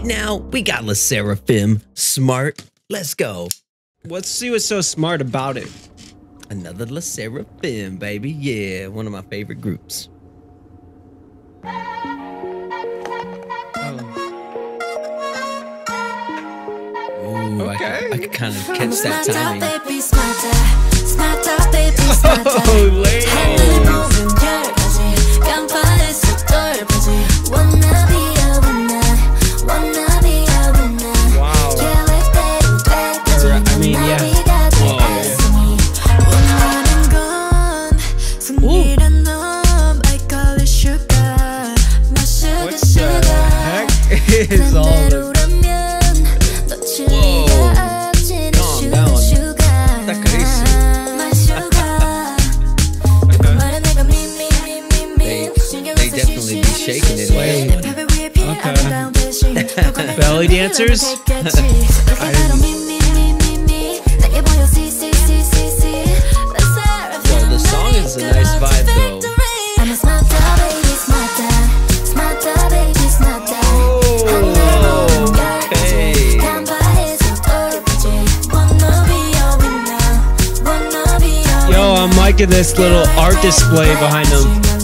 right now we got LE SSERAFIM, smart. Let's go. Let's see what's so smart about it. Another LE SSERAFIM, baby. Yeah, one of my favorite groups. Oh. Ooh, I Okay. can, I can kind of catch that timing. dancers. well, the song is a nice vibe though. Oh, okay. Yo, I'm liking this little art display behind them.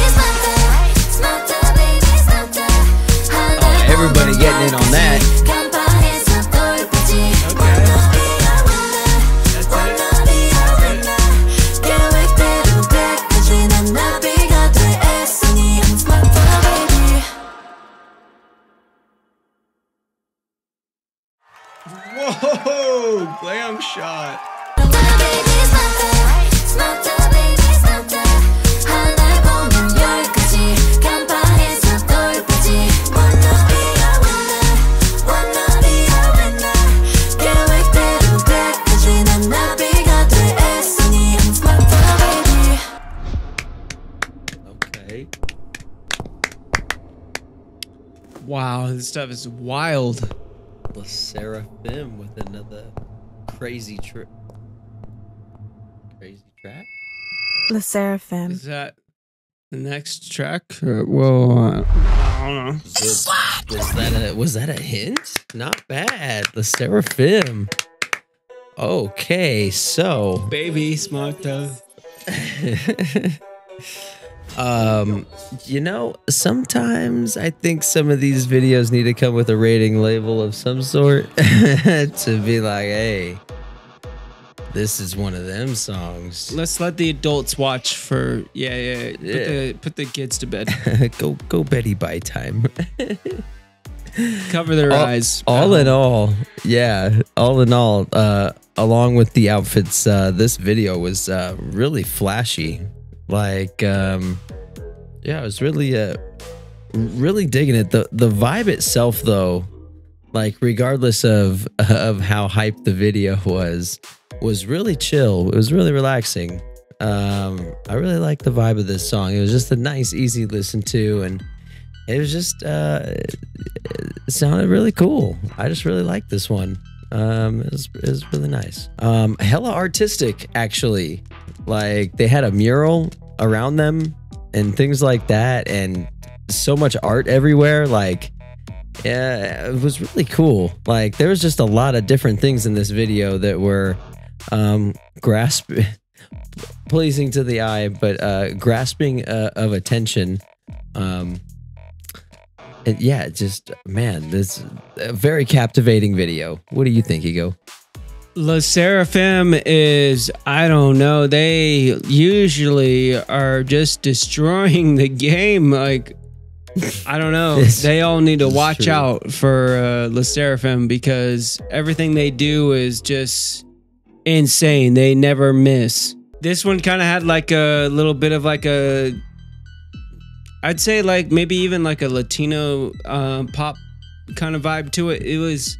Whoa, glam shot. Okay. Wow, this stuff is wild. LE SSERAFIM with another crazy trip. Crazy track? The Seraphim. Is that the next track? Or, whoa, uh, I don't know. Was, was that a was that a hint? Not bad. The Seraphim. Okay, so Baby, smart dove. um you know sometimes i think some of these videos need to come with a rating label of some sort to be like hey this is one of them songs Let's let the adults watch for yeah, yeah. Put Yeah. the put the kids to bed. go go betty by time Cover their all, eyes. all in all yeah all in all uh along with the outfits uh this video was uh really flashy like um yeah i was really uh really digging it the the vibe itself though like regardless of of how hyped the video was was really chill. It was really relaxing. Um i really like the vibe of this song. It was just a nice easy listen to and it was just uh it sounded really cool. I just really liked this one. Um it was, it was really nice. Um hella artistic actually. Like they had a mural around them and things like that and so much art everywhere. Like Yeah, it was really cool. Like there was just a lot of different things in this video that were um grasp pleasing to the eye, but uh grasping uh, of attention. Um and yeah, just man, this a very captivating video. What do you think, Ego? LE SSERAFIM is, I don't know, they usually are just destroying the game. Like, I don't know. They all need to watch true. out for uh, LE SSERAFIM because everything they do is just insane. They never miss. This one kind of had like a little bit of like a, I'd say like maybe even like a Latino uh, pop kind of vibe to it. It was.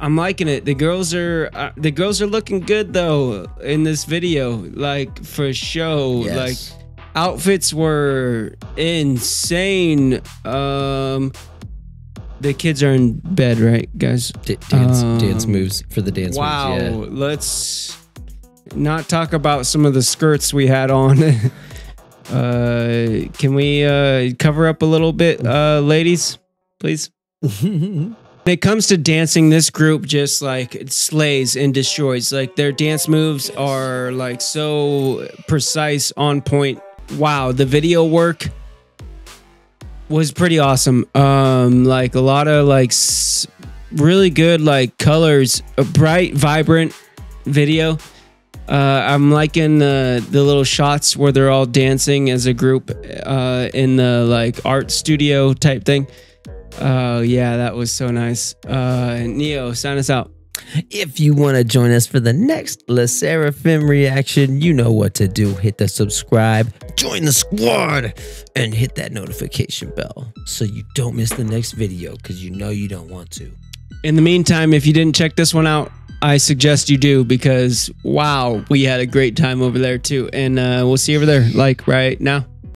I'm liking it. The girls are uh, the girls are looking good though in this video, like for show. Like outfits were insane. Um, the kids are in bed, right, guys? D- dance dance Um, moves for the dance wow. moves. Let's not talk about some of the skirts we had on. uh, can we uh, cover up a little bit, uh, ladies, please? When it comes to dancing, this group just like it slays and destroys. Like their dance moves are like so precise, on point. Wow, the video work was pretty awesome. Um, like a lot of like really good like colors, a bright, vibrant video. Uh, I'm liking the the little shots where they're all dancing as a group uh, in the like art studio type thing. Oh yeah, that was so nice. Uh, Neo, sign us out. If you want to join us for the next LE SSERAFIM reaction, you know what to do. Hit the subscribe, join the squad, and hit that notification bell so you don't miss the next video because you know you don't want to. In the meantime, if you didn't check this one out, I suggest you do because wow, we had a great time over there too. And uh, we'll see you over there, like right now.